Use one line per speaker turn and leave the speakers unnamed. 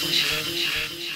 どうした